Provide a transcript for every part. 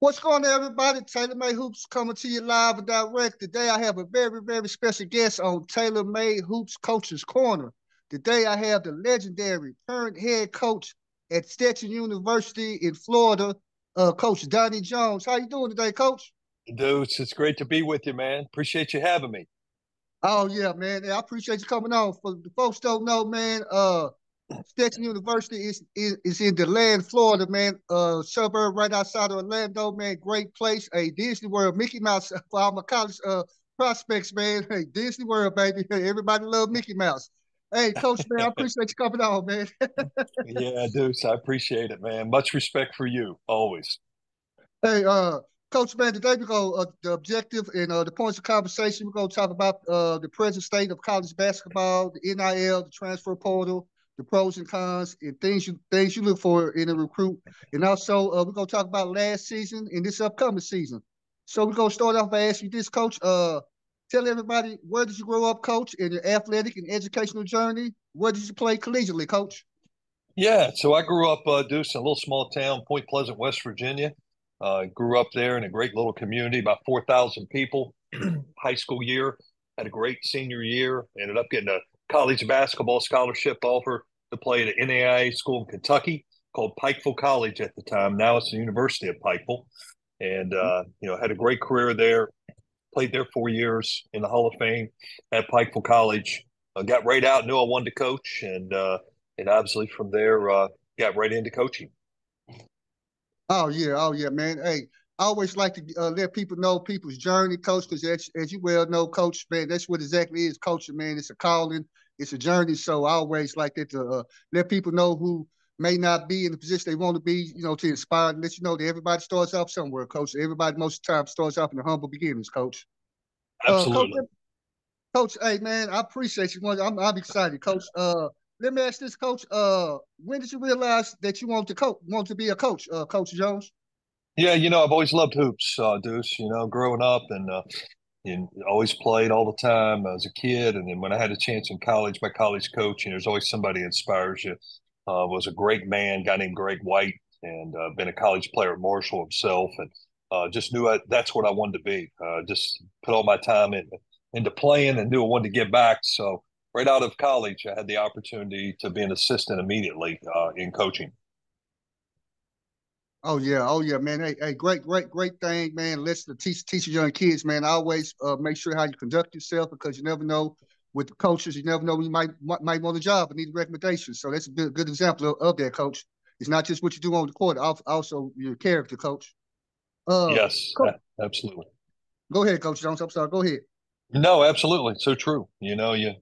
What's going on, everybody? TaylorMade Hoops coming to you live and direct. Today, I have a very, very special guest on TaylorMade Hoops Coach's Corner. Today, I have the legendary current head coach at Stetson University in Florida, uh, Coach Donnie Jones. How you doing today, Coach? Deuce, it's great to be with you, man. Appreciate you having me. Oh yeah, man. I appreciate you coming on. For the folks don't know, man, uh, Stetson University is, is is in DeLand, Florida, man. Uh, suburb right outside of Orlando, man. Great place. A Disney World, Mickey Mouse for all my college uh prospects, man. Hey, Disney World, baby. Hey, everybody love Mickey Mouse. Hey, Coach, man, I appreciate you coming on, man. yeah, I do. So I appreciate it, man. Much respect for you, always. Hey, uh, Coach, man, today we go uh, the objective and uh, the points of conversation. We're going to talk about uh, the present state of college basketball, the NIL, the transfer portal, the pros and cons, and things you things you look for in a recruit. And also, uh, we're to talk about last season and this upcoming season. So we're to start off by asking this, Coach. Uh, tell everybody where did you grow up, Coach, in your athletic and educational journey? Where did you play collegiately, Coach? Yeah, so I grew up, uh, Deuce, in a little small town, Point Pleasant, West Virginia. Uh, grew up there in a great little community, about 4,000 people. High school year, had a great senior year. Ended up getting a college basketball scholarship offer to play at an NAIA school in Kentucky called Pikeville College at the time. Now it's the University of Pikeville. And, mm-hmm. uh, you know, had a great career there. Played there four years in the Hall of Fame at Pikeville College. Uh, got right out, knew I wanted to coach. And, uh, and obviously from there, uh, got right into coaching. Oh yeah, oh yeah, man. Hey, I always like to uh, let people know people's journey, coach, because as, as you well know, coach, man, that's what exactly is coaching, man. It's a calling, it's a journey. So I always like that to uh, let people know who may not be in the position they want to be, you know, to inspire and let you know that everybody starts off somewhere, coach. Everybody most of the time starts off in the humble beginnings, coach. Absolutely. Uh, coach, coach, hey man, I appreciate you. I'm, I'm excited, coach. Uh, let me ask this, Coach. Uh, when did you realize that you want to coach, want to be a coach, uh, Coach Jones? Yeah, you know, I've always loved hoops, uh, Deuce. You know, growing up and uh, and always played all the time as a kid, and then when I had a chance in college, my college coach, you know, there's always somebody inspires you. Uh, was a great man, guy named Greg White, and uh, been a college player at Marshall himself, and uh, just knew I, that's what I wanted to be. Uh, just put all my time in, into playing, and knew I wanted to get back. So right out of college, I had the opportunity to be an assistant immediately uh, in coaching. Oh yeah, oh yeah, man. Hey, hey, great, great, great thing, man. Listen to teach teach young kids, man. I always uh, make sure how you conduct yourself because you never know with the coaches. You never know you might might want a job and need recommendations. So that's a good, good example of, of, that, coach. It's not just what you do on the court, also your character, coach. Uh, yes, coach. absolutely. Go ahead, Coach Jones. I'm sorry. Go ahead. No, absolutely. So true. You know, you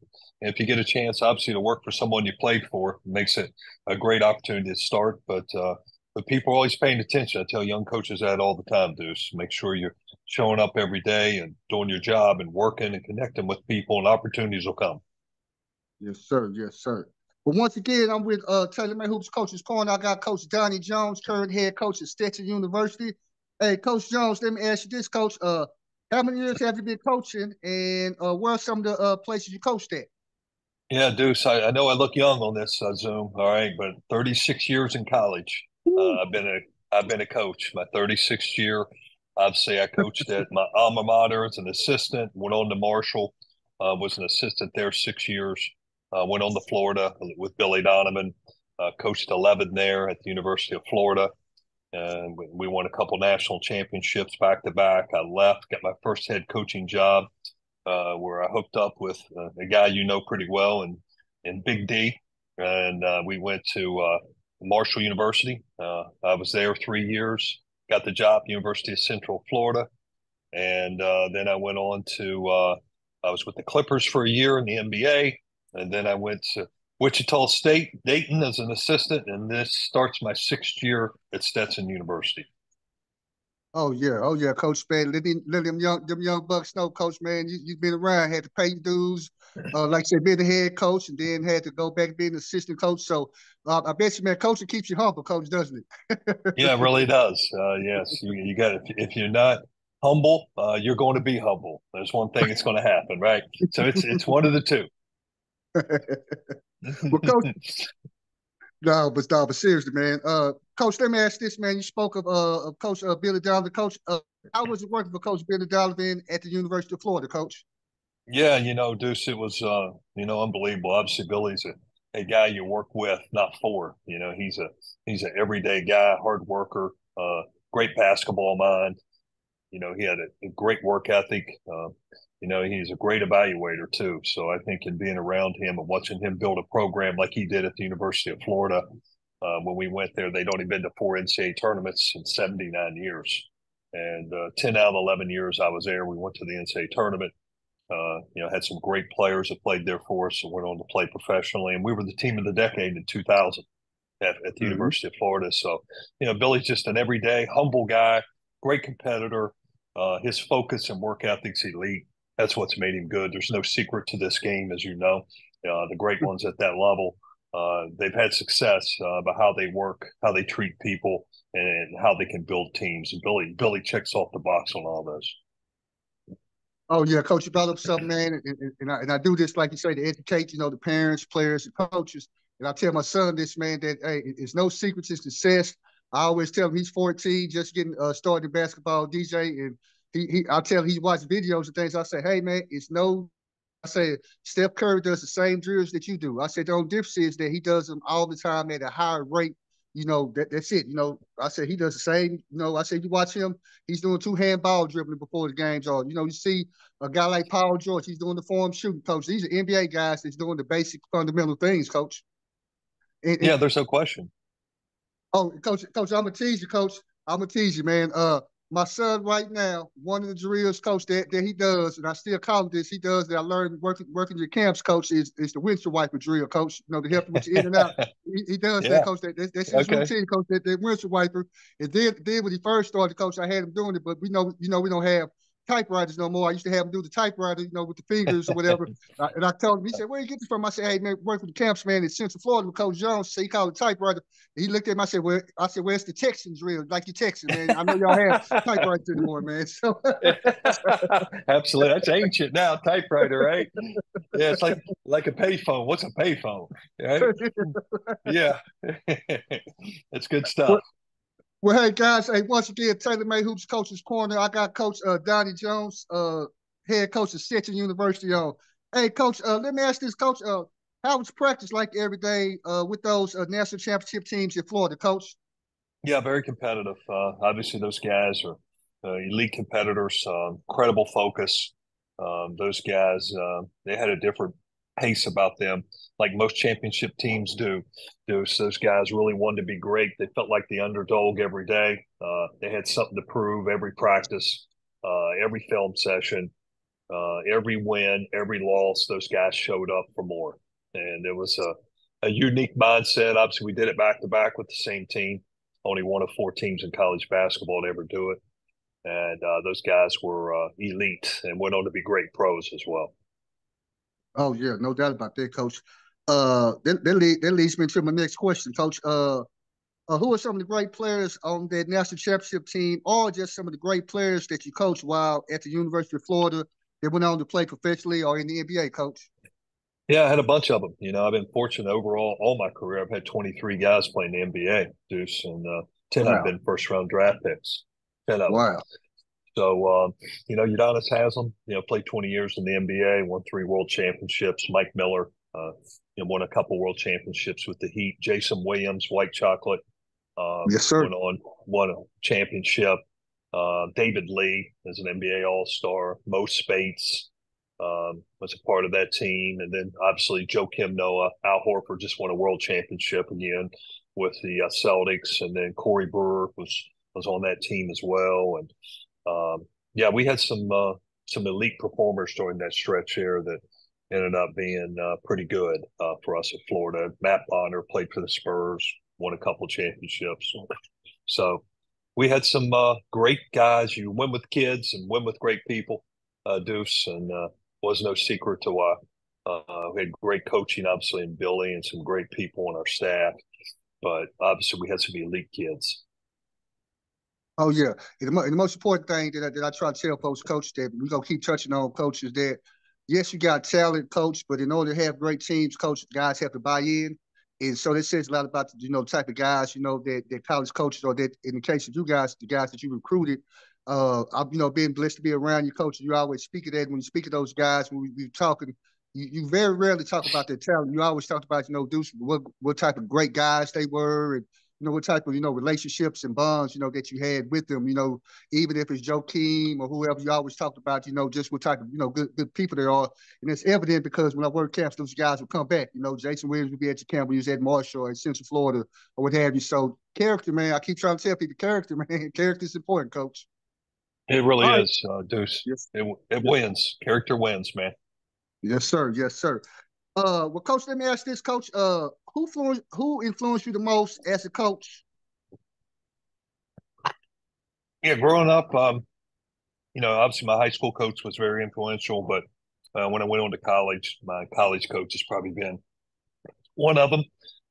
if you get a chance, obviously, to work for someone you played for, makes it a great opportunity to start. But uh, but people are always paying attention. I tell young coaches that all the time, Deuce. Make sure you're showing up every day and doing your job and working and connecting with people, and opportunities will come. Yes, sir. Yes, sir. But once again, I'm with uh, TaylorMade Hoops Coaches Corner. I got Coach Donnie Jones, current head coach at Stetson University. Hey, Coach Jones, let me ask you this, Coach. Uh, how many years have you been coaching, and uh, where are some of the uh, places you coached at? Yeah, Deuce, I, I know I look young on this uh, Zoom, all right, but 36 years in college. Uh, I've been a I've been a coach. My 36th year, I'd say I coached at my alma mater as an assistant. Went on to Marshall, uh, was an assistant there six years. Uh, went on to Florida with Billy Donovan. Uh, coached 11 there at the University of Florida, and we won a couple national championships back to back. I left, got my first head coaching job uh, where I hooked up with uh, a guy you know pretty well and and Big D, and uh, we went to uh, Marshall University. Uh, I was there three years. Got the job University of Central Florida, and uh, then I went on to I was with the Clippers for a year in the NBA, and then I went to Wichita State, Dayton as an assistant, and this starts my sixth year at Stetson University. Oh yeah, oh yeah, Coach man. Let, let them young them young bucks know, Coach man. You you've been around, had to pay your dues, uh, like I said, been the head coach, and then had to go back being be an assistant coach. So uh, I bet you, man, coaching keeps you humble, coach, doesn't it? yeah, it really does. Uh, yes, you, you got if, if you're not humble, uh, you're going to be humble. There's one thing that's going to happen, right? So it's it's one of the two. well, coach, No, but no, but seriously, man. Uh, Coach, let me ask this, man. You spoke of uh of Coach uh, Billy Donovan. Coach, uh, how was it working for Coach Billy Donovan at the University of Florida, Coach? Yeah, you know, Deuce, it was uh, you know, unbelievable. Obviously, Billy's a, a guy you work with, not for. You know, he's a he's an everyday guy, hard worker, uh, great basketball mind. You know, he had a, a great work ethic. Uh, you know, he's a great evaluator too. So I think in being around him and watching him build a program like he did at the University of Florida, uh, when we went there, they'd only been to four NCAA tournaments in 79 years. And uh, 10 out of 11 years I was there, we went to the NCAA tournament. Uh, you know, had some great players that played there for us and went on to play professionally. And we were the team of the decade in 2000 at, at the mm-hmm. University of Florida. So, you know, Billy's just an everyday, humble guy, great competitor. Uh, his focus and work ethic's elite. That's what's made him good. There's no secret to this game, as you know. Uh, the great ones at that level, uh, they've had success uh, how they work, how they treat people, and how they can build teams. And Billy, Billy checks off the box on all those. Oh yeah, coach, up something, man, and, and, and, I, and I do this like you say to educate, you know, the parents, players, and coaches. And I tell my son this, man, that hey, it's no secret to success. I always tell him he's 14, just getting uh, started in basketball, DJ, and he he. I tell he watches videos and things. I say, hey man, it's no. I say Steph Curry does the same drills that you do. I said the only difference is that he does them all the time at a higher rate you know, that, that's it. You know, I said he does the same. You know, I said you watch him, he's doing two hand ball dribbling before the game's on. You know, you see a guy like Paul George, he's doing the form shooting, coach. These are NBA guys that's doing the basic fundamental things, coach. And, yeah, there's no question. Oh, coach, coach, I'm gonna tease you, coach. I'm gonna tease you, man. Uh, my son right now, one of the drills, coach, that, that he does, and I still call it this, he does that I learned working working your camps, coach, is is the windshield wiper drill, coach. You know, to help him with you in and out. he, he does yeah. that, coach. That, that's, that's his okay. routine, coach, that, that windshield wiper. And then, then when he first started, coach, I had him doing it, but we know, you know, we don't have typewriters no more. I used to have them do the typewriter, you know, with the fingers or whatever. uh, and I told him, he said, "Where you get this from?" I said, "Hey man, work for the camps man in Central Florida with Coach Jones." So he called it typewriter. And he looked at me. I said, "Where?" I said, "Where's the Texans real? Like you Texans, man. I know y'all have typewriters anymore, man." So absolutely, that's ancient now. Typewriter, right? Yeah, it's like like a payphone. What's a payphone? Right? yeah, that's good stuff. Well, hey guys, hey once again, TaylorMade Hoops Coach's Corner. I got Coach uh, Donnie Jones, uh, head coach of Stetson University. On, hey Coach, uh, let me ask this, Coach. Uh, how was practice like every day uh, with those uh, national championship teams in Florida, Coach? Yeah, very competitive. Uh, obviously, those guys are uh, elite competitors. Um, incredible focus. Um, those guys, uh, they had a different pace about them, like most championship teams do. do. Those guys really wanted to be great. They felt like the underdog every day. Uh, they had something to prove every practice, uh, every film session, uh, every win, every loss. Those guys showed up for more, and it was a, a unique mindset. Obviously, we did it back to back with the same team. Only one of four teams in college basketball to ever do it. And uh, those guys were uh, elite and went on to be great pros as well. Oh yeah, no doubt about that, Coach. Uh, that that, lead, that leads me to my next question, Coach. Uh, uh, who are some of the great players on that national championship team, or just some of the great players that you coached while at the University of Florida that went on to play professionally or in the NBA, Coach? Yeah, I had a bunch of them. You know, I've been fortunate overall all my career. I've had 23 guys playing the NBA, Deuce, and uh, 10 wow. have been first round draft picks. 10 of wow. Them. So, um, you know, Udonis Haslem, you know, played 20 years in the NBA, won three world championships. Mike Miller, uh, you know, won a couple world championships with the Heat. Jason Williams, White Chocolate, um, yes, sir. Went on, won a championship. Uh, David Lee is an NBA All Star. Mo Speights um, was a part of that team, and then obviously Joakim Noah, Al Horford just won a world championship again with the uh, Celtics, and then Corey Brewer was was on that team as well, and um, yeah, we had some uh, some elite performers during that stretch here that ended up being uh, pretty good uh, for us at Florida. Matt Bonner played for the Spurs, won a couple championships. So we had some uh, great guys. You win with kids and win with great people, uh, Deuce, and uh, was no secret to why. we had great coaching, obviously, in Billy and some great people on our staff. But obviously, we had some elite kids. Oh yeah, and the, and the, most important thing that I, that I try to tell folks, coach, that we gonna keep touching on, coach, is that yes, you got talent, coach, but in order to have great teams, coach, guys have to buy in. and so this says a lot about you know the type of guys you know that, that college coaches or that in the case of you guys, the guys that you recruited. Uh, I've you know been blessed to be around you, coach. You always speak of that when you speak of those guys. When we, we talking, you, you very rarely talk about their talent. You always talk about you know Deuce, what what type of great guys they were, and you know, what type of, you know, relationships and bonds, you know, that you had with them, you know, even if it's Joakim or whoever you always talked about, you know, just what type of, you know, good good people they are. And it's evident because when I worked camps, those guys would come back. You know, Jason Williams would be at your camp when he was at Marshall in Central Florida or what have you. So character, man, I keep trying to tell people character, man. Character is important, coach. It really is, uh, Deuce. Yes. It, it wins. Character wins, man. Yes, sir. Yes, sir. Uh, well, coach, let me ask this, coach. Uh, who influenced who influenced you the most as a coach? Yeah, growing up, um, you know, obviously my high school coach was very influential, but uh, when I went on to college, my college coach has probably been one of them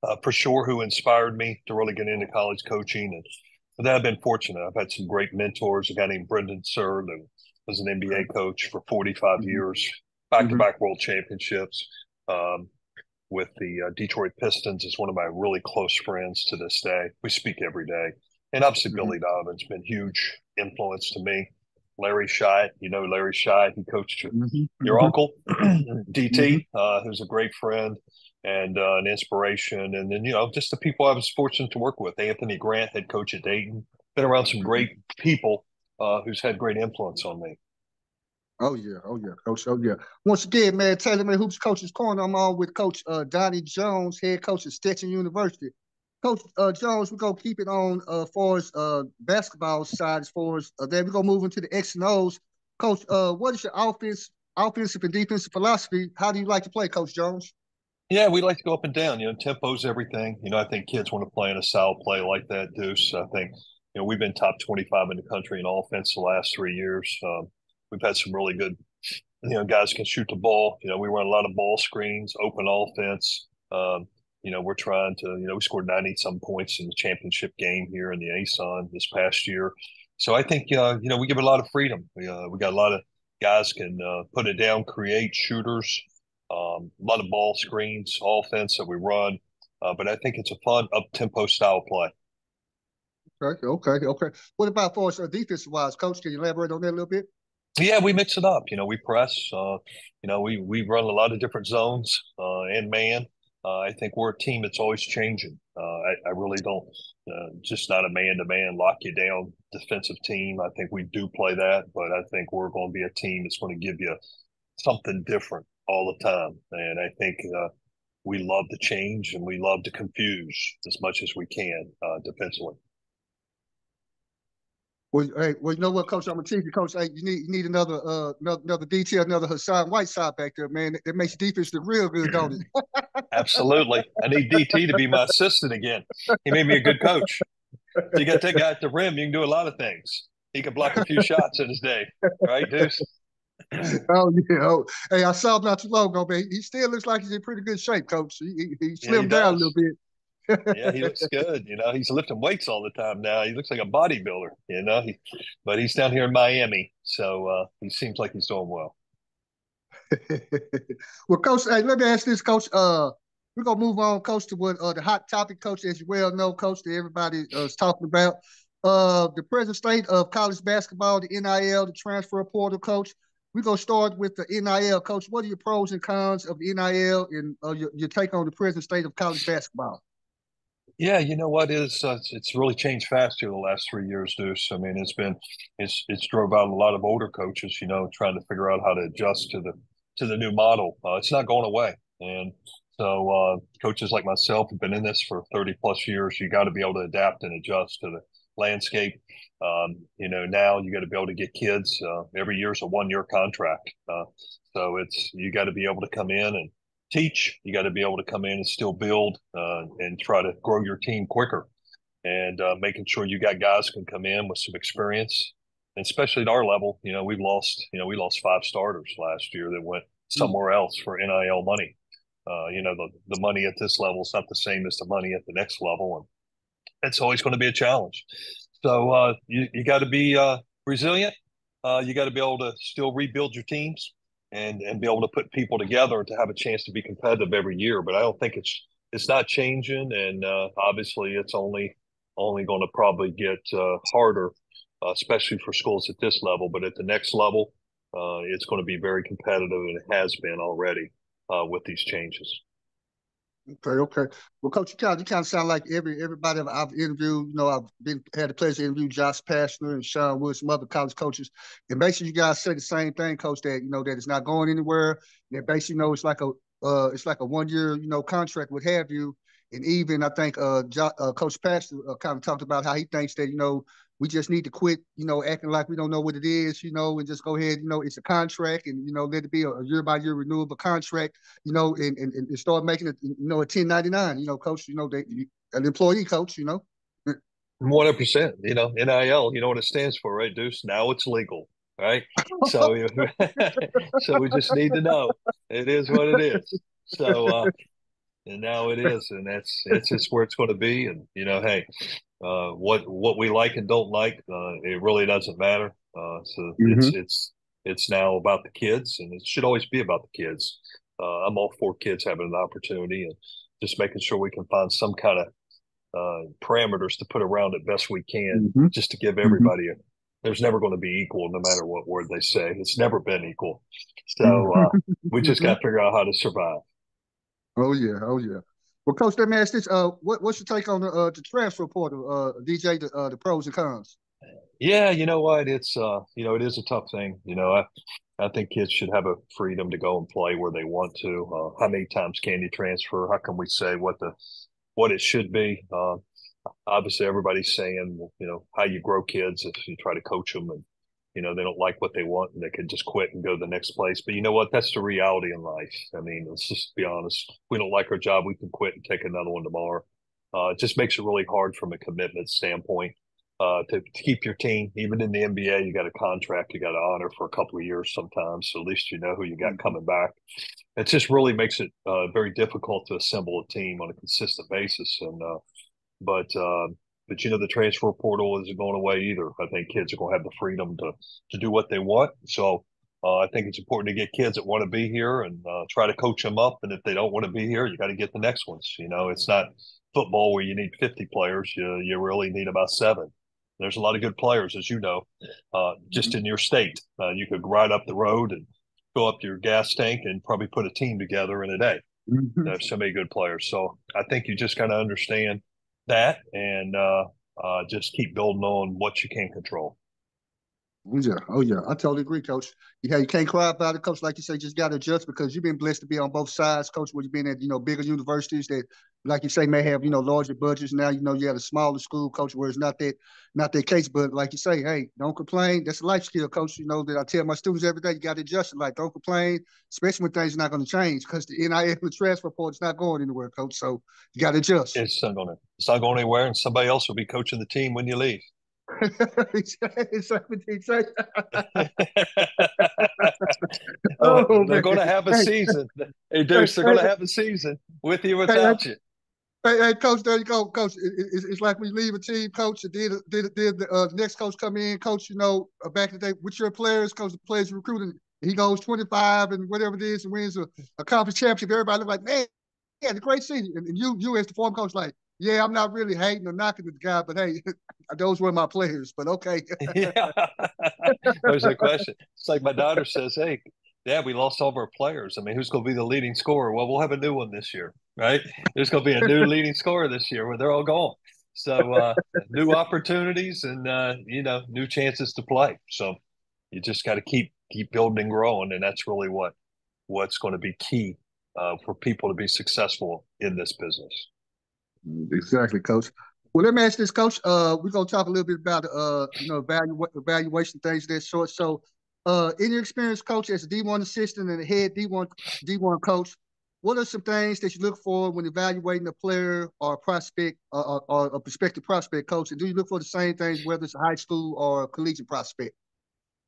uh, for sure, who inspired me to really get into college coaching. And for that, I've been fortunate. I've had some great mentors. A guy named Brendan Suhr, who was an NBA coach for 45 mm-hmm. years, back to back world championships um, with the uh, Detroit Pistons is one of my really close friends to this day. We speak every day. And obviously, mm-hmm. Billy Donovan's been huge influence to me. Larry Shyatt, you know Larry Shyatt, he coached your, mm-hmm. your mm-hmm. uncle, DT, mm-hmm. uh, who's a great friend and uh, an inspiration. And then, you know, just the people I was fortunate to work with. Anthony Grant, head coach at Dayton, been around some great people uh, who's had great influence on me. Oh yeah, oh yeah, coach. Oh yeah. Once again, man, TaylorMade Hoops Coach's Corner. I'm on with Coach uh, Donnie Jones, head coach at Stetson University. Coach uh, Jones, we're gonna keep it on uh far as uh basketball side as far as uh, then we're gonna move into the X and O's. Coach, uh, what is your offense, offensive and defensive philosophy? How do you like to play, Coach Jones? Yeah, we like to go up and down. You know, tempo's everything. You know, I think kids want to play in a style play like that, Deuce. I think, you know, we've been top 25 in the country in offense the last three years. Um, we've had some really good, you know, guys can shoot the ball. You know, we run a lot of ball screens, open offense. Um, you know, we're trying to, you know, we scored 90 some points in the championship game here in the ASUN this past year. So I think, uh, you know, we give a lot of freedom. We, uh, we got a lot of guys can uh, put it down, create shooters, um, a lot of ball screens, offense that we run. Uh, but I think it's a fun up tempo style play. Okay, okay, okay. What about for us uh, defensive wise, coach? Can you elaborate on that a little bit? Yeah, we mix it up. You know, we press. Uh, you know, we we run a lot of different zones uh, and man. Uh, I think we're a team that's always changing. Uh, I, I, really don't uh, just not a man to man lock you down defensive team. I think we do play that, but I think we're going to be a team that's going to give you something different all the time. And I think uh, we love to change and we love to confuse as much as we can defensively. Well, hey, well, you know what, Coach? I'm gonna teach you, Coach. Hey, you need you need another uh another, another detail, another Hassan Whiteside back there, man. It, it makes defense look real good, don't it? Absolutely. I need DT to be my assistant again. He made me a good coach. You got that guy at the rim, you can do a lot of things. He can block a few shots in his day, right, Deuce? oh yeah. Oh, hey, I saw him not too long ago, man. He still looks like he's in pretty good shape, Coach. He, he, he slimmed yeah, he down a little bit yeah, he looks good. You know, he's lifting weights all the time now. He looks like a bodybuilder. You know, he, but he's down here in Miami, so uh, he seems like he's doing well. well, coach, hey, let me ask this, coach. Uh, we're gonna move on, coach, to what uh, the hot topic, coach, as you well know, coach, that everybody uh, is talking about. Uh, the present state of college basketball, the NIL, the transfer portal, coach. We're gonna start with the NIL, coach. What are your pros and cons of NIL and uh, your, your take on the present state of college basketball? Yeah, you know what is uh, it's really changed fast here the last three years, Deuce. I mean, it's been it's it's drove out a lot of older coaches, you know, trying to figure out how to adjust to the to the new model. Uh, it's not going away, and so uh, coaches like myself have been in this for thirty plus years. You got to be able to adapt and adjust to the landscape. Um, you know, now you got to be able to get kids. Uh, every year is a one year contract, uh, so it's you got to be able to come in and teach. You got to be able to come in and still build uh, and try to grow your team quicker, and uh, making sure you got guys can come in with some experience. And especially at our level, you know, we've lost, you know, we lost five starters last year that went hmm. somewhere else for NIL money. Uh, you know, the the money at this level is not the same as the money at the next level, and it's always going to be a challenge. So uh, you you got to be uh, resilient. Uh, you got to be able to still rebuild your teams and and be able to put people together to have a chance to be competitive every year. But I don't think it's it's not changing, and uh, obviously it's only only going to probably get uh, harder, uh, especially for schools at this level. But at the next level, uh, it's going to be very competitive, and it has been already uh, with these changes. Okay, okay. Well, Coach, you kind of, you kind of sound like every everybody I've interviewed. You know, I've been had the pleasure to interview Josh Pastner and Sean Wood, some other college coaches, and basically you guys say the same thing, Coach. That you know that it's not going anywhere. That basically, you know, it's like a uh, it's like a one year, you know, contract would have you. And even I think uh, jo- uh Coach Pastner uh, kind of talked about how he thinks that you know we just need to quit, you know, acting like we don't know what it is, you know, and just go ahead, you know, it's a contract and, you know, let it be a, year by year renewable contract, you know, and, and, and start making it, you know, a 1099, you know, coach, you know, they, an employee coach, you know. 100%, you know, NIL, you know what it stands for, right, Deuce? Now it's legal, right? So, so we just need to know it is what it is. So, uh, and now it is, and that's that's just where it's going to be. And you know, hey, uh, what what we like and don't like, uh, it really doesn't matter. Uh, so mm-hmm. it's it's it's now about the kids, and it should always be about the kids. Uh, I'm all for kids having an opportunity and just making sure we can find some kind of uh, parameters to put around it best we can, mm-hmm. just to give mm-hmm. everybody a. There's never going to be equal, no matter what word they say. It's never been equal, so uh, we just got to figure out how to survive. Oh yeah, oh yeah. Well, Coach, let me ask this: uh, what, what's your take on the, uh, the transfer portal, uh, DJ? The, uh, the pros and cons. Yeah, you know what? It's uh, you know, it is a tough thing. You know, I I think kids should have a freedom to go and play where they want to. Uh, how many times can you transfer? How can we say what the what it should be? Uh, obviously, everybody's saying you know how you grow kids if you try to coach them and you know they don't like what they want and they can just quit and go to the next place. But you know what? That's the reality in life. I mean let's just be honest. We don't like our job. We can quit and take another one tomorrow. Uh, it just makes it really hard from a commitment standpoint uh, to, to, keep your team. Even in the nba you got a contract you got to honor for a couple of years sometimes so at least you know who you got mm-hmm. coming back. It just really makes it uh, very difficult to assemble a team on a consistent basis and uh, but uh, but you know, the transfer portal isn't going away either. I think kids are going to have the freedom to to do what they want. So uh, I think it's important to get kids that want to be here and uh, try to coach them up. And if they don't want to be here, you got to get the next ones. You know, it's not football where you need 50 players. You you really need about seven. There's a lot of good players, as you know, uh, just mm-hmm. in your state. Uh, you could ride up the road and fill up your gas tank and probably put a team together in a day. Mm-hmm. There's so many good players. So I think you just got to understand that and uh, uh, just keep building on what you can control. Yeah, oh yeah, I totally agree, Coach. Yeah, you can't cry about it, Coach. Like you say, just got to adjust because you've been blessed to be on both sides, Coach. Where you've been at, you know, bigger universities that, like you say, may have you know larger budgets. Now you know you have a smaller school, Coach, where it's not that not that case. But like you say, hey, don't complain. That's a life skill, Coach. You know that I tell my students every day. You got to adjust. Like don't complain, especially when things are not going to change because the NIL the transfer portal is not going anywhere, Coach. So you got to adjust. It's not going. It's not going anywhere, and somebody else will be coaching the team when you leave. oh, they're going to have a season. Hey, Deuce, they're going to have a season with you without you. Hey, hey, coach, there you go, coach. It, it, it's like we leave a team, coach. And then, then, then the uh, next coach come in, coach. You know, uh, back in the day, with your players, coach, the players recruiting. He goes 25 and whatever it is and wins a, a conference championship. Everybody look like, man, yeah, the great season. And, and you, you as the former coach, like, yeah, I'm not really hating or knocking the guy, but hey, those were my players. But okay. yeah, there's a question. It's like my daughter says, "Hey, Dad, we lost all of our players. I mean, who's going to be the leading scorer?" Well, we'll have a new one this year, right? There's going to be a new leading scorer this year where they're all gone. So uh, new opportunities and uh, you know new chances to play. So you just got to keep keep building and growing, and that's really what what's going to be key uh, for people to be successful in this business. Exactly, coach. Well, let me ask this, coach. Uh, we're gonna talk a little bit about uh, you know, evalu- evaluation things that short. So, uh, in your experience, coach, as a D one assistant and a head D one D one coach, what are some things that you look for when evaluating a player or a prospect or, or, a prospective prospect, coach? And do you look for the same things, whether it's a high school or a collegiate prospect?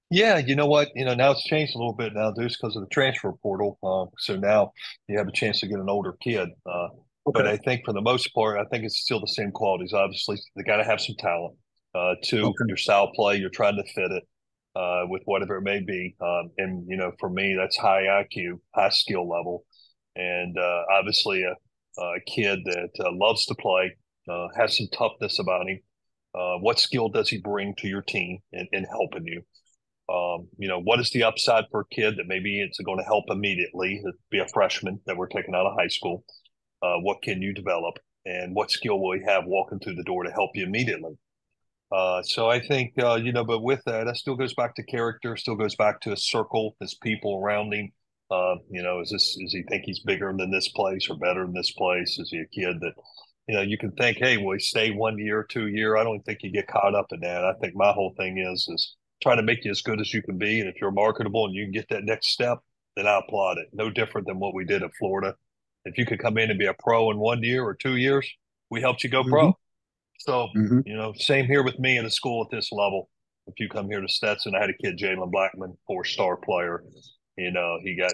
Yeah, you know what? You know now it's changed a little bit now, Deuce, because of the transfer portal. Uh, so now you have a chance to get an older kid. Uh, Okay. But I think for the most part, I think it's still the same qualities. Obviously, they got to have some talent. Uh, two, okay. your style play, you're trying to fit it uh, with whatever it may be. Um, and you know, for me, that's high IQ, high skill level, and uh, obviously a, uh, a kid that uh, loves to play, uh, has some toughness about him. Uh, what skill does he bring to your team in, in helping you? Um, you know, what is the upside for a kid that maybe it's going to help immediately? Be a freshman that we're taking out of high school. Uh, what can you develop, and what skill will he have walking through the door to help you immediately? Uh, so I think uh, you know, but with that, that still goes back to character. Still goes back to his circle, his people around him. Uh, you know, is this is he think he's bigger than this place or better than this place? Is he a kid that you know you can think, hey, will he stay one year, two year? I don't think you get caught up in that. I think my whole thing is is trying to make you as good as you can be, and if you're marketable and you can get that next step, then I applaud it. No different than what we did in Florida. If you could come in and be a pro in one year or two years, we helped you go mm-hmm. pro. So, mm-hmm. you know, same here with me in a school at this level. If you come here to Stetson, I had a kid, Jalen Blackmon, four star player. You know, he got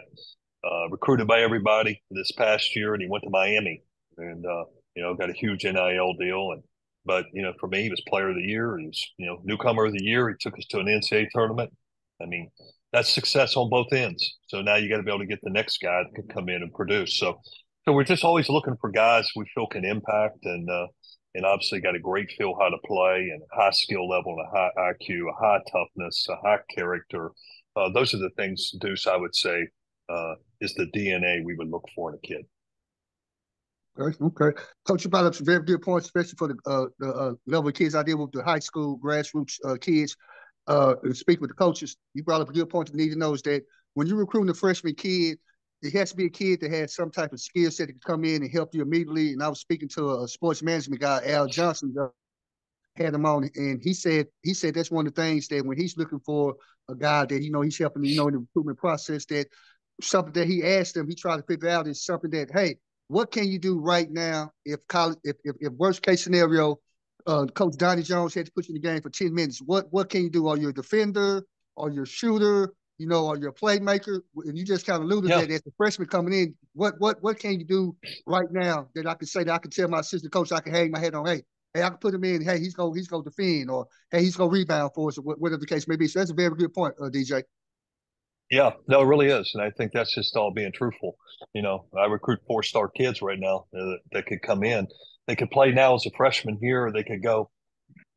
uh, recruited by everybody this past year and he went to Miami and, uh, you know, got a huge NIL deal. And, but, you know, for me, he was player of the year. He was, you know, newcomer of the year. He took us to an NCAA tournament. I mean, that's success on both ends. So now you got to be able to get the next guy that can come in and produce. So, so we're just always looking for guys we feel can impact and, uh, and obviously got a great feel how to play and high skill level and a high IQ, a high toughness, a high character. Uh, those are the things, Deuce, I would say uh, is the DNA we would look for in a kid. Okay, okay. Coach, you brought up some very good points, especially for the, uh, the uh, level of kids I deal with, the high school grassroots uh, kids. Uh, speak with the coaches. You brought up a good point to need to know is that when you're recruiting a freshman kid, it has to be a kid that has some type of skill set that can come in and help you immediately. And I was speaking to a sports management guy, Al Johnson, had him on, and he said he said that's one of the things that when he's looking for a guy that you know he's helping you know in the recruitment process that something that he asked him he tried to figure out is something that hey what can you do right now if college if if, if worst case scenario uh, coach Donnie Jones had to put you in the game for 10 minutes what what can you do are you a defender are you a shooter you know, or you're a playmaker, and you just kind of alluded yeah. that as a freshman coming in, what what what can you do right now that I can say that I can tell my assistant coach I can hang my head on, hey, hey, I can put him in, hey, he's going he's going to defend, or hey, he's going to rebound for us, or whatever the case may be. So that's a very good point, uh, DJ. Yeah, no, it really is, and I think that's just all being truthful. You know, I recruit four star kids right now that, that could come in. They could play now as a freshman here, or they could go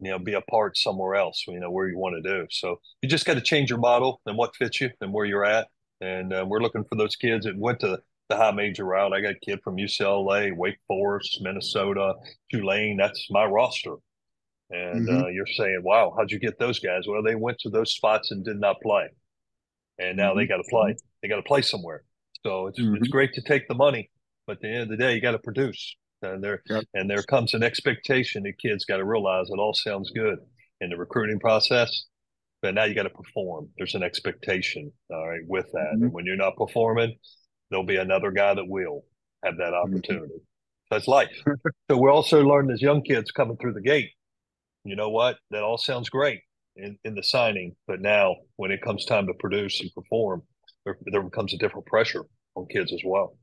you know be a part somewhere else you know where you want to do. So you just got to change your model and what fits you and where you're at. And uh, we're looking for those kids that went to the high major route. I got a kid from ucla wake forest minnesota tulane. That's my roster. And mm-hmm. uh, you're saying wow how'd you get those guys? Well they went to those spots and did not play. And now mm-hmm. they got to play. They got to play somewhere. So it's, mm-hmm. it's great to take the money but at the end of the day you got to produce and there yep. and there comes an expectation that kids got to realize it all sounds good in the recruiting process, but now you got to perform. There's an expectation, all right, with that. Mm-hmm. And when you're not performing, there'll be another guy that will have that mm-hmm. opportunity. Mm-hmm. That's life. so we're also learning as young kids coming through the gate. You know what? That all sounds great in, in the signing, but now when it comes time to produce and perform, there, there becomes a different pressure on kids as well.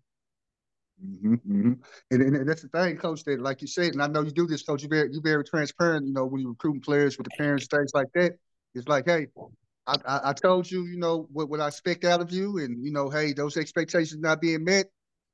Mm-hmm, mm-hmm. And, and, and, that's the thing, Coach. That like you said, and I know you do this, Coach. You very you very transparent. You know when you're recruiting players with the parents, things like that. It's like, hey, I, I, I told you, you know what, what I expect out of you, and you know, hey, those expectations not being met.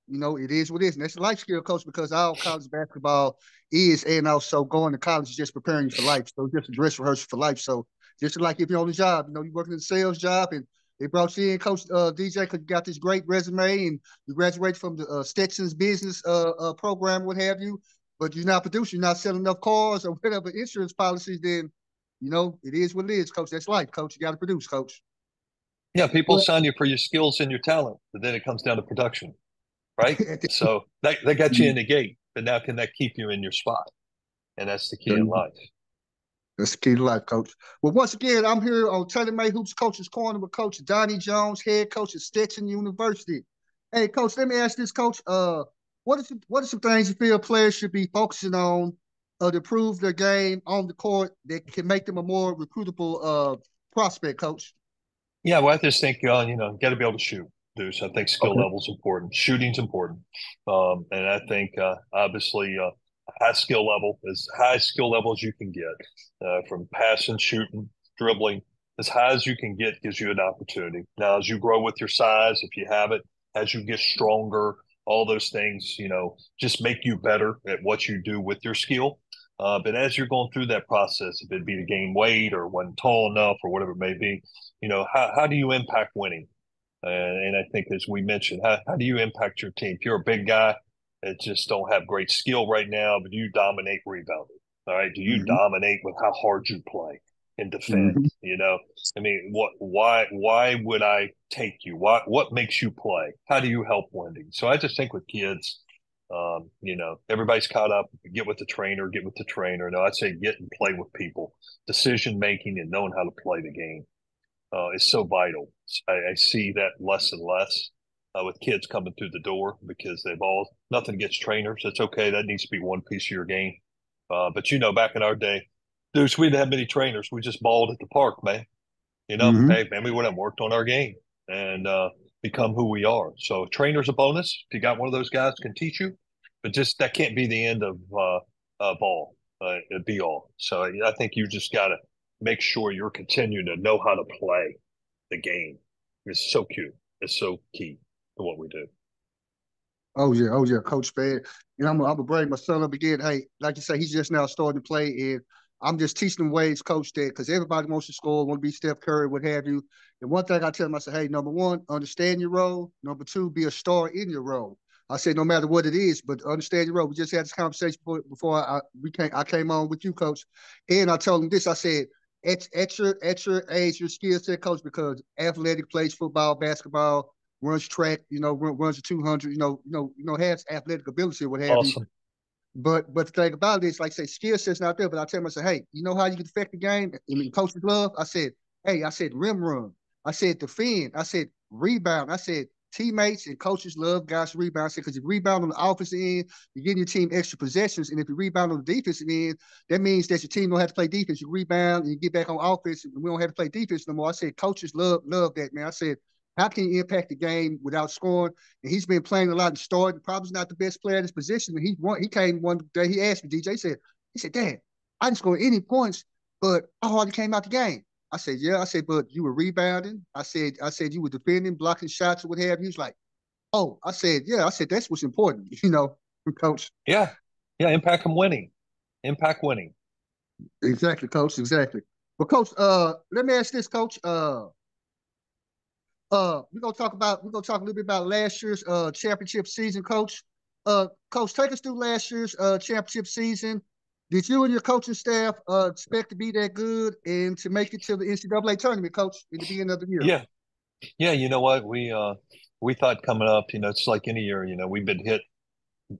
You know, it is what it is, and that's a life skill, Coach. Because all college basketball is, and also going to college is just preparing you for life. So just a dress rehearsal for life. So just like if you're on the job, you know, you're working in a sales job and they brought you in, Coach uh, DJ, because you got this great resume and you graduated from the uh, Stetson's business uh, uh, program, what have you. But you're not producing, you're not selling enough cars or whatever insurance policies. Then, you know, it is what it is, Coach. That's life, Coach. You got to produce, Coach. Yeah, people sign you for your skills and your talent, but then it comes down to production, right? so that, that got you in the gate, but now can that keep you in your spot? And that's the key in life. That's the key to life, coach. Well, once again, I'm here on TaylorMade Hoops Coach's Corner with Coach Donnie Jones, head coach at Stetson University. Hey, coach, let me ask this, coach. Uh, what is what are some things you feel players should be focusing on uh, to improve their game on the court that can make them a more recruitable uh prospect, coach? Yeah, well, I just think uh, you know, got to be able to shoot. Deuce. I think skill okay. level is important. Shooting's important, um, and I think uh, obviously uh, high skill level, as high skill level as you can get, uh, from passing, shooting, dribbling, as high as you can get gives you an opportunity. Now, as you grow with your size, if you have it, as you get stronger, all those things, you know, just make you better at what you do with your skill. Uh, but as you're going through that process, if it be to gain weight or wasn't tall enough or whatever it may be, you know, how, how do you impact winning? And, and I think, as we mentioned, how, how do you impact your team? If you're a big guy that just don't have great skill right now, but you dominate rebounding? All right. Do you mm-hmm. dominate with how hard you play and defend? Mm-hmm. You know, I mean, what, why, why would I take you? Why, what makes you play? How do you help winning? So I just think with kids, um, you know, everybody's caught up. Get with the trainer. Get with the trainer. No, I'd say get and play with people. Decision making and knowing how to play the game uh, is so vital. I, I, see that less and less uh, with kids coming through the door because they've all nothing against trainers. It's okay. That needs to be one piece of your game. Uh, but you know, back in our day, dudes, we didn't have many trainers. We just balled at the park, man. You know, mm-hmm. hey, man, we would have worked on our game and uh, become who we are. So, trainer's a bonus. If you got one of those guys can teach you, but just that can't be the end of uh, ball. Uh, be all. So, I think you just got to make sure you're continuing to know how to play the game. It's so cute. It's so key to what we do. Oh yeah, oh yeah, Coach Spad. You know, I'm, I'm gonna bring my son up again. Hey, like you say, he's just now starting to play, and I'm just teaching him ways, Coach, that because everybody wants to score, want to be Steph Curry, what have you. And one thing I tell him, I say, hey, number one, understand your role. Number two, be a star in your role. I say no matter what it is, but understand your role. We just had this conversation before, before I we came I came on with you, Coach, and I told him this. I said, at, at your at your age, your skill set, Coach, because athletic plays football, basketball, runs track, you know, runs a 200, you know, you know, you know, has athletic ability or what have awesome. you. But but the thing about it is, like I say, skill set's not there. But I tell him, I say, hey, you know how you can affect the game? I mean, coaches love. I said, hey, I said rim run. I said defend. I said rebound. I said teammates and coaches love guys to rebound. I said because you rebound on the offensive end, you're getting your team extra possessions, and if you rebound on the defensive end, that means that your team don't have to play defense. You rebound and you get back on offense, and we don't have to play defense no more. I said coaches love love that man. I said how can you impact the game without scoring? And he's been playing a lot and starting. Probably not the best player in his position. And he won, he came one day, he asked me, DJ said, he said, Dad, I didn't score any points, but I hardly came out the game. I said, Yeah. I said, but you were rebounding. I said, I said you were defending, blocking shots or what have you. He was like, Oh, I said, Yeah. I said, that's what's important, you know, coach. Yeah. Yeah. Impact them winning. Impact winning. Exactly, coach. Exactly. But coach, uh, let me ask this, coach. Uh uh, we're gonna talk about we're gonna talk a little bit about last year's uh championship season, coach. Uh, coach, take us through last year's uh championship season. Did you and your coaching staff uh expect to be that good and to make it to the NCAA tournament, coach, in the beginning of the year? Yeah, yeah. You know what we uh we thought coming up, you know, it's like any year. You know, we've been hit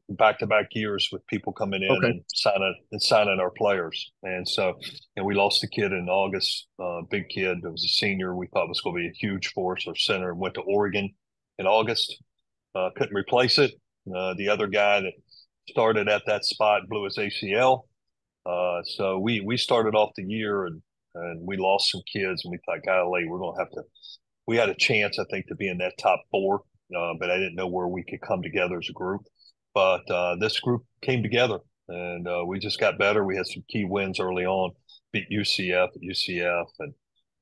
back to back years with people coming in okay. and signing and signing our players. And so, and we lost a kid in August, uh, big kid that was a senior. We thought was going to be a huge force. Our center went to Oregon in August. Uh, couldn't replace it. Uh, the other guy that started at that spot blew his ACL. Uh, so we we started off the year and and we lost some kids and we thought, golly, we're going to have to. We had a chance, I think, to be in that top four, uh, but I didn't know where we could come together as a group. But uh, this group came together and uh, we just got better. We had some key wins early on, beat UCF at UCF, and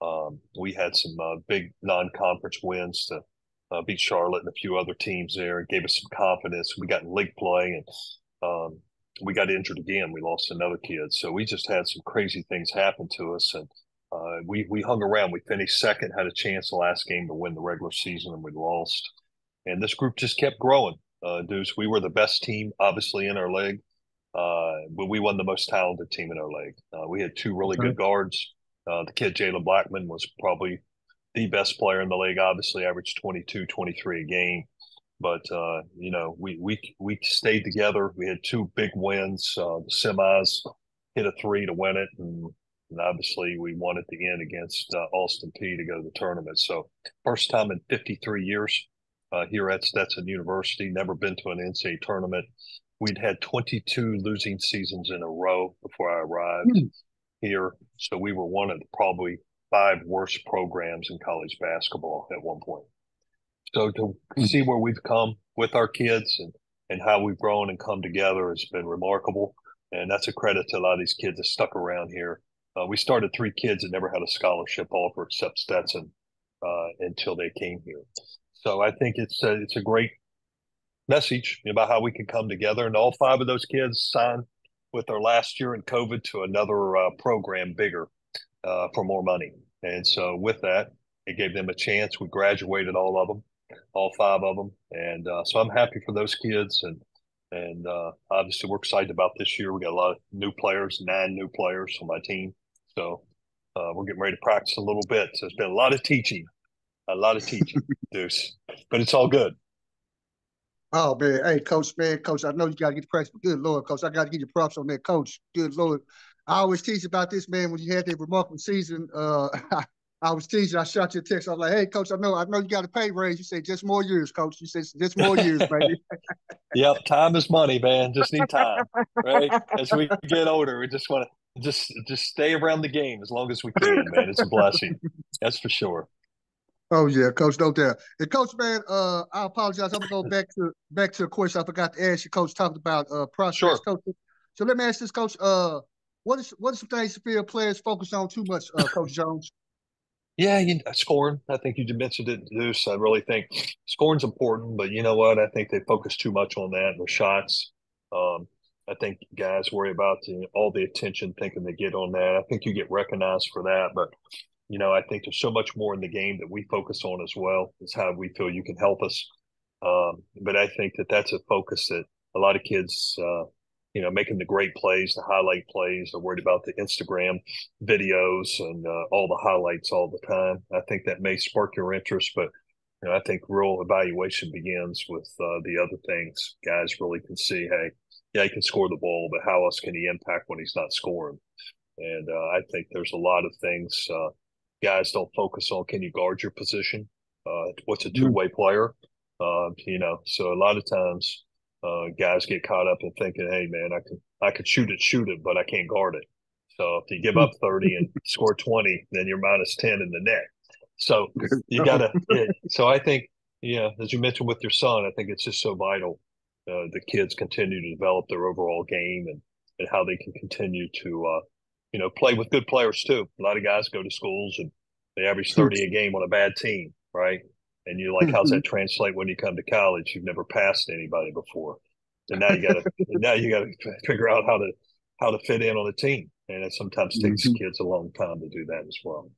um, we had some uh, big non-conference wins to uh, beat Charlotte and a few other teams there. It gave us some confidence. We got in league play, and um, we got injured again. We lost another kid, so we just had some crazy things happen to us, and uh, we we hung around. We finished second, had a chance the last game to win the regular season, and we lost. And this group just kept growing uh, Deuce. We were the best team, obviously, in our league, uh, but we won the most talented team in our league. Uh, we had two really okay. good guards. Uh, the kid, Jalen Blackmon, was probably the best player in the league, obviously, averaged 22, 23 a game. But, uh, you know, we, we, we stayed together. We had two big wins. Uh, the semis hit a three to win it. And, and obviously, we won at the end against Austin Peay to go to the tournament. So, first time in 53 years uh, here at Stetson University, never been to an NCAA tournament. We'd had 22 losing seasons in a row before I arrived mm. here. So we were one of the probably five worst programs in college basketball at one point. So to mm. see where we've come with our kids and, and how we've grown and come together has been remarkable. And that's a credit to a lot of these kids that stuck around here. Uh, we started three kids that never had a scholarship offer except Stetson uh, until they came here. So I think it's a, it's a great message about how we can come together. And all five of those kids signed with their last year in COVID to another uh, program bigger uh, for more money. And so with that, it gave them a chance. We graduated all of them, all five of them, and uh, so I'm happy for those kids. And and uh, obviously we're excited about this year. We got a lot of new players, nine new players on my team. So uh, we're getting ready to practice a little bit. So it's been a lot of teaching, a lot of teaching, Deuce, but it's all good. Oh man, hey coach, man, coach, I know you gotta get the practice, but good lord, coach, I gotta give you props on that, coach. Good lord. I always teach about this, man, when you had that remarkable season. Uh I was teaching, I shot you a text. I was like, hey, coach, I know I know you got a pay raise. You say just more years, coach. You said just more years, baby. yep, time is money, man. Just need time. Right? As we get older, we just want to just just stay around the game as long as we can, man. It's a blessing. That's for sure. Oh yeah, coach, no doubt. And coach, man, uh, I apologize. I'm gonna go back to back to a question I forgot to ask you. Coach talked about uh process. Sure. Coach. So let me ask this, coach. Uh, what is what are some things you feel players focus on too much, uh, Coach Jones? Yeah, you, scoring. I think you mentioned it, Deuce. I really think scoring's important, but you know what? I think they focus too much on that the shots. Um, I think guys worry about the, all the attention thinking they get on that. I think you get recognized for that, but you know, I think there's so much more in the game that we focus on as well. Is how we feel you can help us. Um, but I think that that's a focus that a lot of kids uh, you know, making the great plays, the highlight plays. They're worried about the Instagram videos and uh, all the highlights all the time. I think that may spark your interest, but you know, I think real evaluation begins with uh, the other things. Guys really can see, hey, yeah, he can score the ball, but how else can he impact when he's not scoring? And uh, I think there's a lot of things uh, guys don't focus on. Can you guard your position? Uh, what's a two way mm-hmm. player? Uh, you know, so a lot of times uh, guys get caught up in thinking, "Hey, man, I can I could shoot it, shoot it, but I can't guard it." So if you give up thirty and score twenty, then you're minus ten in the net. So you gotta. Yeah, so I think, yeah, as you mentioned with your son, I think it's just so vital uh, the kids continue to develop their overall game and and how they can continue to, uh, you know, play with good players too. A lot of guys go to schools and they average thirty a game on a bad team, right? and you're like, how's mm-hmm. that translate when you come to college? You've never passed anybody before, and now you got to now you got to figure out how to how to fit in on a team, and it sometimes takes mm-hmm. kids a long time to do that as well.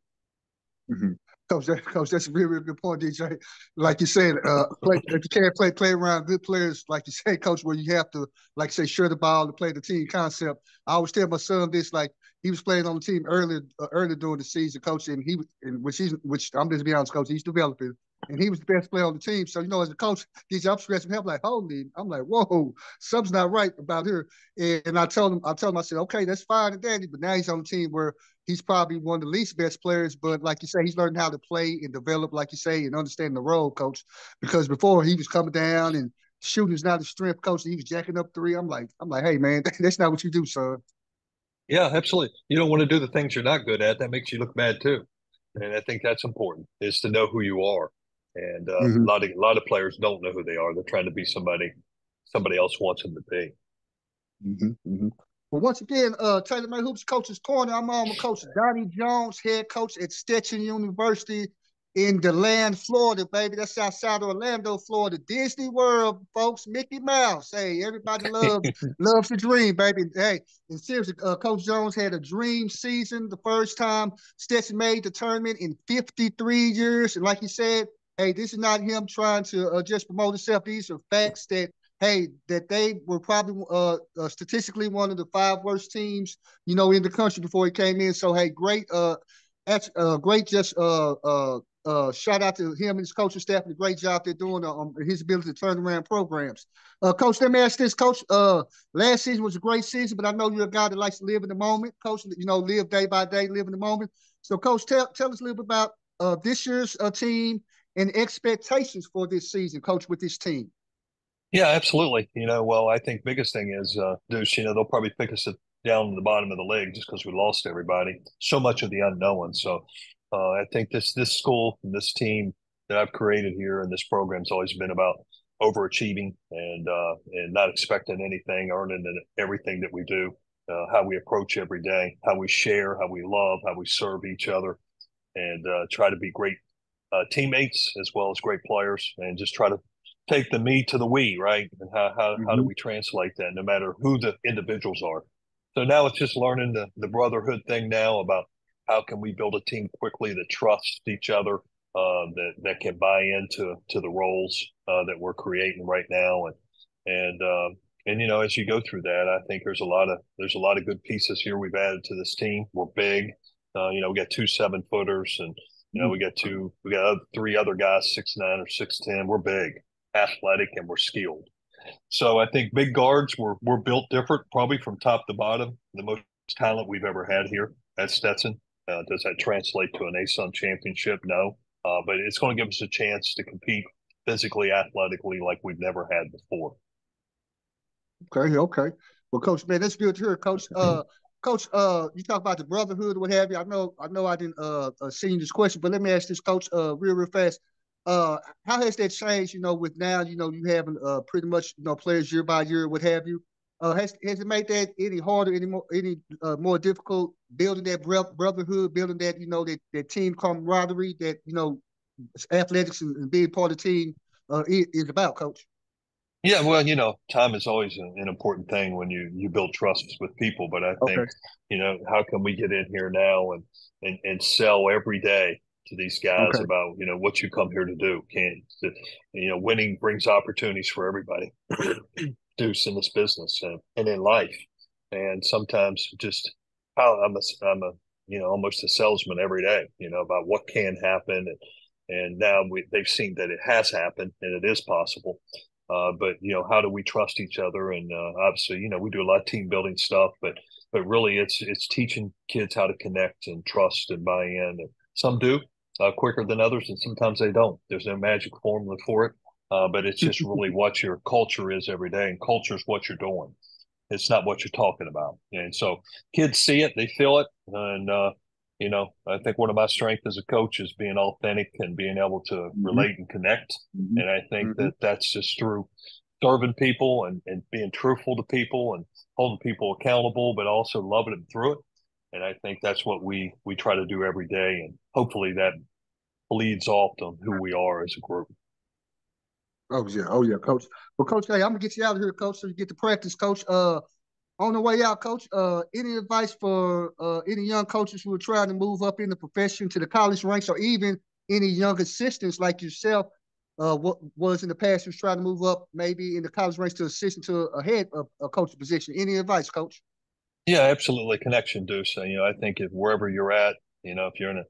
Mm-hmm. Coach, that, coach, that's a really, really good point, DJ. Like you said, uh, play, if you can't play play around good players, like you say, coach, where you have to, like say, share the ball to play the team concept. I always tell my son this, like he was playing on the team earlier, uh, during the season, coach, and he, and which he's, which I'm just be honest, coach, he's developing and he was the best player on the team. So, you know, as a coach, DJ, I'm stressing him like, holy, I'm like, whoa, something's not right about here. And, I told him, I told him, I said, okay, that's fine and dandy, but now he's on the team where he's probably one of the least best players. But like you say, he's learning how to play and develop, like you say, and understand the role, coach. Because before he was coming down and shooting is not his strength, coach. he was jacking up three. I'm like, I'm like, hey man, that's not what you do, son. Yeah, absolutely. You don't want to do the things you're not good at. That makes you look bad too. And I think that's important is to know who you are and uh, mm-hmm. a lot of a lot of players don't know who they are. They're trying to be somebody somebody else wants them to be. Mm-hmm. Mm-hmm. Well, once again, uh, TaylorMade Hoops Coach's Corner. I'm on with Coach Donnie Jones, head coach at Stetson University in DeLand, Florida, baby. That's outside of Orlando, Florida. Disney World, folks. Mickey Mouse. Hey, everybody loves loves the dream, baby. Hey, and seriously, uh, Coach Jones had a dream season the first time Stetson made the tournament in 53 years. And like you said, hey, this is not him trying to uh, just promote himself. These are facts that hey, that they were probably uh, uh, statistically one of the five worst teams, you know, in the country before he came in. So hey, great, uh, uh great, just uh, uh, uh, shout out to him and his coaching staff and the great job they're doing on um, his ability to turn around programs. Uh, coach, let me ask this, Coach. Uh, last season was a great season, but I know you're a guy that likes to live in the moment, Coach. You know, live day by day, live in the moment. So, Coach, tell tell us a little bit about uh, this year's uh, team and expectations for this season, coach, with this team? Yeah, absolutely. You know, well, I think biggest thing is uh, Deuce. You know, they'll probably pick us down to the bottom of the league just because we lost everybody. So much of the unknown. So uh, I think this this school and this team that I've created here and this program's always been about overachieving and uh, and not expecting anything, earning everything that we do. Uh, how we approach every day, how we share, how we love, how we serve each other, and uh, try to be great uh, teammates as well as great players, and just try to take the me to the we, right? And how how, mm-hmm. how do mm-hmm. we translate that, no matter who the individuals are? So now it's just learning the the brotherhood thing now about how can we build a team quickly that trusts each other, uh, that that can buy into to the roles uh, that we're creating right now, and and um, and you know as you go through that, I think there's a lot of there's a lot of good pieces here we've added to this team. We're big, uh, you know, we got two seven footers, and you know we got two we got three other guys six nine or six ten. We're big, athletic, and we're skilled. So I think big guards were we're built different, probably from top to bottom. The most talent we've ever had here at Stetson. Uh, does that translate to an ASUN championship? No, uh, but it's going to give us a chance to compete physically, athletically, like we've never had before. Okay, okay. Well, Coach, man, that's good to hear, Coach. Uh, Coach, uh, you talk about the brotherhood, what have you. I know, I know, I didn't uh, uh see this question, but let me ask this, Coach, uh, real, real fast. Uh, how has that changed? You know, with now, you know, you having uh pretty much you know players year by year, what have you. Uh, has has it made that any harder, any more, any uh, more difficult building that brotherhood, building that you know that that team camaraderie that you know athletics and, being part of the team uh, is, is about, Coach? Yeah, well, you know, time is always an, an, important thing when you you build trust with people. But I think, okay. you know, how can we get in here now and and and sell every day to these guys okay. about you know what you come here to do? Can you know, winning brings opportunities for everybody. Deuce in this business and, and in life. And sometimes just how I'm a, I'm a, you know, almost a salesman every day, you know, about what can happen. And, and now we, they've seen that it has happened and it is possible. Uh, but you know, how do we trust each other? And uh, obviously, you know, we do a lot of team building stuff, but but really, it's it's teaching kids how to connect and trust and buy in. And some do uh, quicker than others, and sometimes they don't. There's no magic formula for it. Uh, but it's just really what your culture is every day, and culture is what you're doing. It's not what you're talking about. And so kids see it, they feel it, and uh, you know, I think one of my strengths as a coach is being authentic and being able to mm-hmm. relate and connect. Mm-hmm. And I think mm-hmm. that that's just through serving people and, and being truthful to people and holding people accountable, but also loving them through it. And I think that's what we we try to do every day, and hopefully that bleeds off on who we are as a group. Oh yeah, oh yeah, coach. Well, coach, hey, I'm gonna get you out of here, coach, so you get to practice, coach. Uh, on the way out, coach. Uh, any advice for uh any young coaches who are trying to move up in the profession to the college ranks, or even any young assistants like yourself? Uh, what was in the past who's trying to move up, maybe in the college ranks to assistant to a head of a coaching position. Any advice, coach? Yeah, absolutely. Connection, Deuce. You know, I think if wherever you're at, you know, if you're in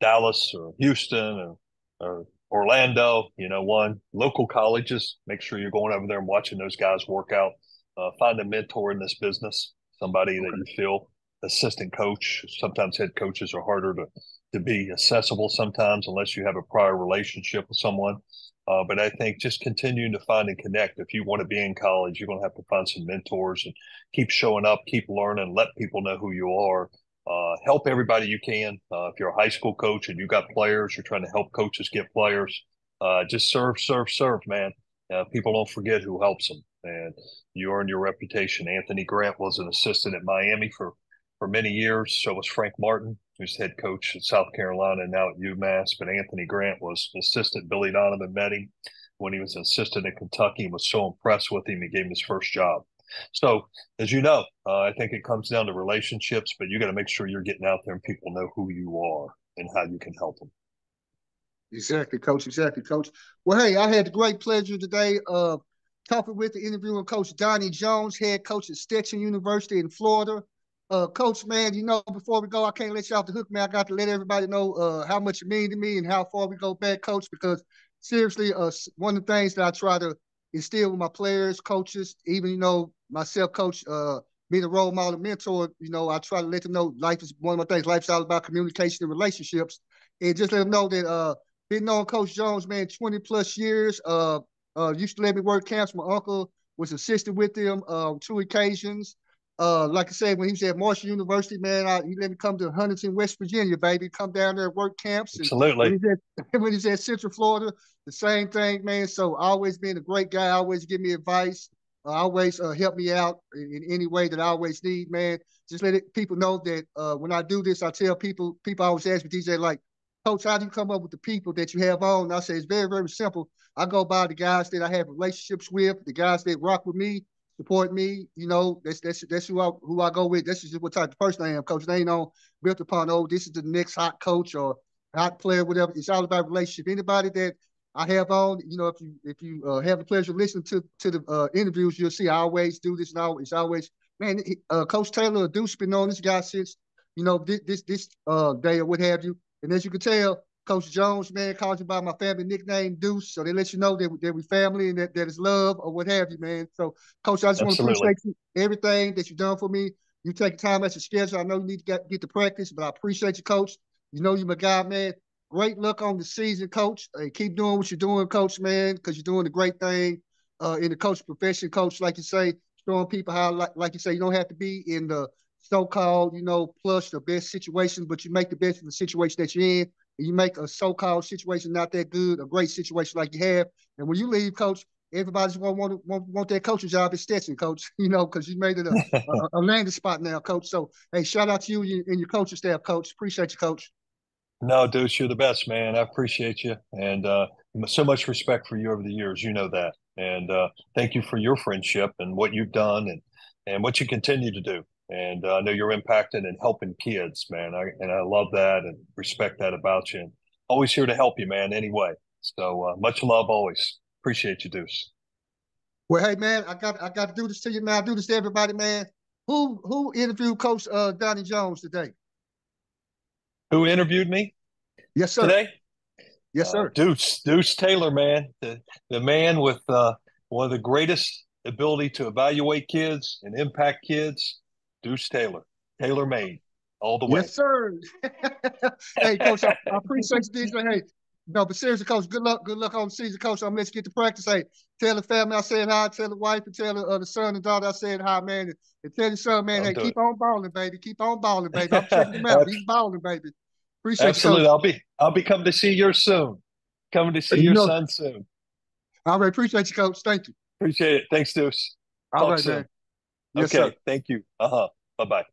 Dallas or Houston or or Orlando, you know, one local colleges. Make sure you're going over there and watching those guys work out. Uh, find a mentor in this business, somebody that you feel assistant coach. Sometimes head coaches are harder to to be accessible sometimes unless you have a prior relationship with someone. Uh, but I think just continuing to find and connect. If you want to be in college, you're going to have to find some mentors and keep showing up, keep learning, let people know who you are. Uh, help everybody you can. Uh, if you're a high school coach and you got players, you're trying to help coaches get players. Uh, just serve, serve, serve, man. Uh, people don't forget who helps them, and you earn your reputation. Anthony Grant was an assistant at Miami for for many years. So was Frank Martin, who's head coach at South Carolina and now at UMass. But Anthony Grant was assistant. Billy Donovan met him when he was an assistant at Kentucky and was so impressed with him, he gave him his first job. So, as you know, uh, I think it comes down to relationships, but you got to make sure you're getting out there and people know who you are and how you can help them. Exactly, coach. Exactly, coach. Well, hey, I had the great pleasure today of talking with the interviewing coach Donnie Jones, head coach at Stetson University in Florida. Uh, coach, man, you know, before we go, I can't let you off the hook, man. I got to let everybody know uh, how much you mean to me and how far we go back, coach, because seriously, uh, one of the things that I try to instill with my players, coaches, even, you know, myself, coach, uh, being a role model mentor, you know, I try to let them know life is one of my things. Life's all about communication and relationships. And just let them know that uh been knowing Coach Jones, man, 20 plus years. Uh uh used to let me work camps. My uncle was assisted with him uh, two occasions. Uh, like I said, when he was at Marshall University, man, I, he let me come to Huntington, West Virginia, baby. Come down there and work camps. And Absolutely. When he's, at, when he's at Central Florida, the same thing, man. So always being a great guy, always give me advice uh, always uh, help me out in, in, any way that I always need, man. Just let it, people know that uh, when I do this, I tell people, people always ask me, DJ, like, Coach, how do you come up with the people that you have on? And I say it's very, very simple. I go by the guys that I have relationships with, the guys that rock with me, support me. You know, that's that's that's who I who I go with. That's just what type of person I am, coach. They ain't on built upon oh, this is the next hot coach or hot player, whatever. It's all about relationship. Anybody that I have on, you know, if you if you uh, have the pleasure of listening to to the uh, interviews, you'll see I always do this now. It's always man, uh, Coach Taylor Deuce been on this guy since you know this this, this uh, day or what have you. And as you can tell, Coach Jones, man, calls you by my family nickname Deuce, so they let you know that, that we family and that, that is love or what have you, man. So, Coach, I just want to appreciate you, everything that you've done for me. You take time at your schedule. I know you need to get, get to practice, but I appreciate you, Coach. You know you're my guy, man. Great luck on the season, Coach. Hey, keep doing what you're doing, Coach, man, because you're doing a great thing uh, in the coach profession, Coach. Like you say, showing people how, like, like you say, you don't have to be in the so-called, you know, plush the best situation, but you make the best of the situation that you're in And you make a so-called situation not that good, a great situation like you have. And when you leave, coach, everybody's want want want, their coaching job at Stetson, coach. You know, because you made it a, a, a, landing spot now, coach. So, hey, shout out to you and your coaching staff, coach. Appreciate you, coach. No, Deuce, you're the best, man. I appreciate you, and uh, so much respect for you over the years. You know that, and uh, thank you for your friendship and what you've done and and what you continue to do and uh, I know you're impacting and helping kids, man. I, and I love that and respect that about you. And always here to help you, man. Anyway, so uh, much love, always. Appreciate you, Deuce. Well, hey, man, I got I got to do this to you, man. I do this to everybody, man. Who who interviewed Coach uh, Donnie Jones today? Who interviewed me? Yes, sir. Today? Yes, sir. Uh, Deuce Deuce Taylor, man, the the man with uh, one of the greatest ability to evaluate kids and impact kids Deuce Taylor, Taylor made, all the way. Yes, sir. hey, coach, I, I appreciate you, DJ. Hey, no, but seriously, coach, good luck, good luck on the season, coach. I'm gonna let you get to practice. Hey, tell the family I said hi, tell the wife and tell the, uh, the son and daughter I said hi, man. And, and tell your son, man, I'll hey, keep it. on balling, baby. Keep on balling, baby. I'm checking him out. He's balling, baby. Appreciate Absolutely. I'll be I'll be coming to see you soon. Coming to see you your know, son soon. All right, appreciate you, coach. Thank you. Appreciate it. Thanks, Deuce. All right, soon. Yes, okay, sir. thank you. Uh huh. Bye bye.